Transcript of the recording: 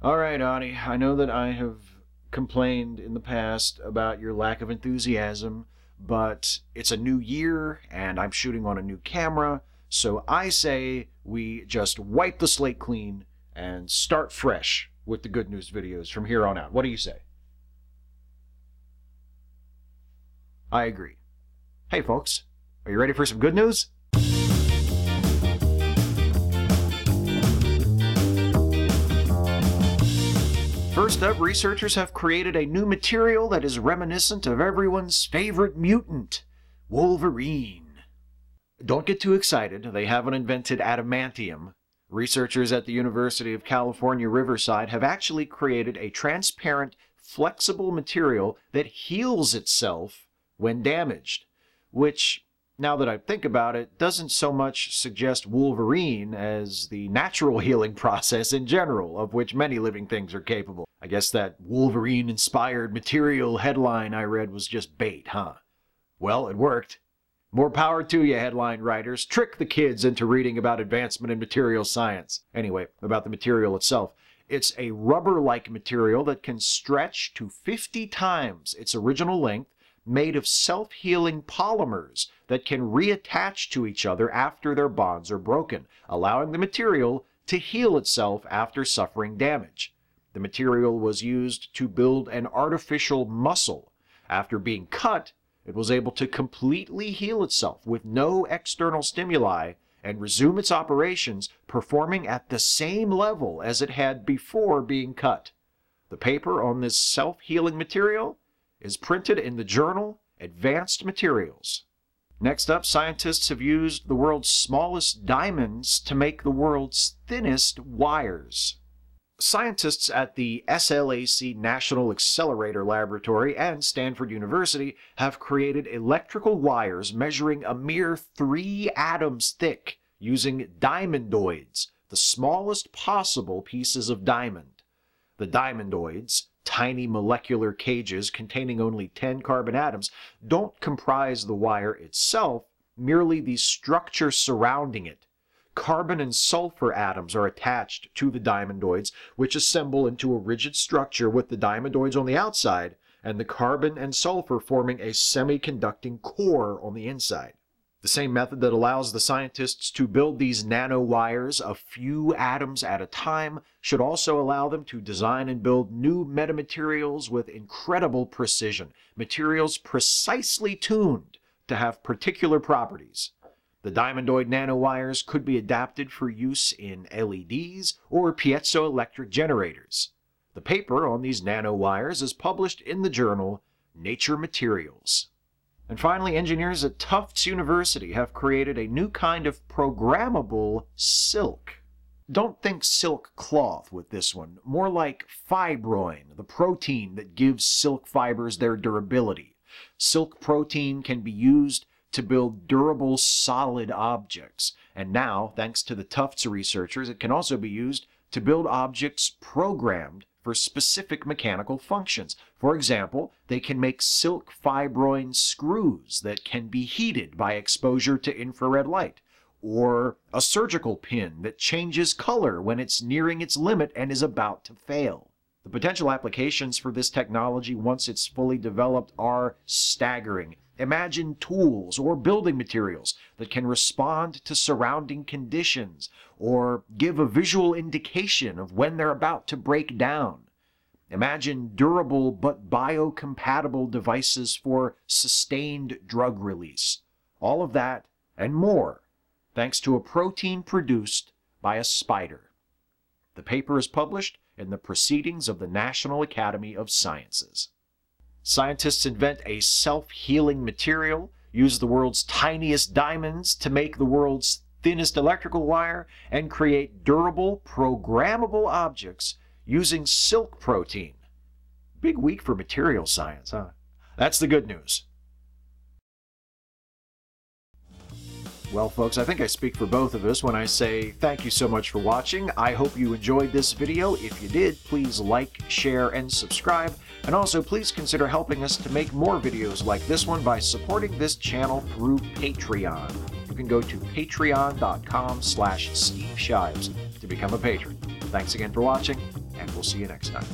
All right, Ani, I know that I have complained in the past about your lack of enthusiasm, but it's a new year and I'm shooting on a new camera, so I say we just wipe the slate clean and start fresh with the good news videos from here on out. What do you say? I agree. Hey, folks, are you ready for some good news? First up, researchers have created a new material that is reminiscent of everyone's favorite mutant, Wolverine. Don't get too excited, they haven't invented adamantium. Researchers at the University of California, Riverside have actually created a transparent, flexible material that heals itself when damaged, which now that I think about it, doesn't so much suggest Wolverine as the natural healing process in general, of which many living things are capable. I guess that Wolverine inspired material headline I read was just bait, huh? Well, it worked. More power to you, headline writers. Trick the kids into reading about advancement in material science. Anyway, about the material itself. It's a rubber like material that can stretch to 50 times its original length made of self healing polymers that can reattach to each other after their bonds are broken, allowing the material to heal itself after suffering damage. The material was used to build an artificial muscle. After being cut, it was able to completely heal itself with no external stimuli and resume its operations, performing at the same level as it had before being cut. The paper on this self healing material is printed in the journal Advanced Materials. Next up, scientists have used the world's smallest diamonds to make the world's thinnest wires. Scientists at the SLAC National Accelerator Laboratory and Stanford University have created electrical wires measuring a mere three atoms thick using diamondoids, the smallest possible pieces of diamond. The diamondoids, tiny molecular cages containing only 10 carbon atoms don't comprise the wire itself, merely the structure surrounding it. Carbon and sulfur atoms are attached to the diamondoids, which assemble into a rigid structure with the diamondoids on the outside and the carbon and sulfur forming a semiconducting core on the inside. The same method that allows the scientists to build these nanowires a few atoms at a time should also allow them to design and build new metamaterials with incredible precision, materials precisely tuned to have particular properties. The diamondoid nanowires could be adapted for use in LEDs or piezoelectric generators. The paper on these nanowires is published in the journal Nature Materials. And finally, engineers at Tufts University have created a new kind of programmable silk. Don't think silk cloth with this one, more like fibroin, the protein that gives silk fibers their durability. Silk protein can be used to build durable, solid objects. And now, thanks to the Tufts researchers, it can also be used to build objects programmed for specific mechanical functions. For example, they can make silk fibroin screws that can be heated by exposure to infrared light, or a surgical pin that changes color when it's nearing its limit and is about to fail. The potential applications for this technology once it's fully developed are staggering. Imagine tools or building materials that can respond to surrounding conditions or give a visual indication of when they're about to break down. Imagine durable but biocompatible devices for sustained drug release. All of that and more thanks to a protein produced by a spider. The paper is published in the Proceedings of the National Academy of Sciences. Scientists invent a self healing material, use the world's tiniest diamonds to make the world's thinnest electrical wire, and create durable, programmable objects using silk protein. Big week for material science, huh? That's the good news. Well, folks, I think I speak for both of us when I say thank you so much for watching. I hope you enjoyed this video. If you did, please like, share, and subscribe. And also, please consider helping us to make more videos like this one by supporting this channel through Patreon. You can go to patreon.com slash Steve Shives to become a patron. Thanks again for watching, and we'll see you next time.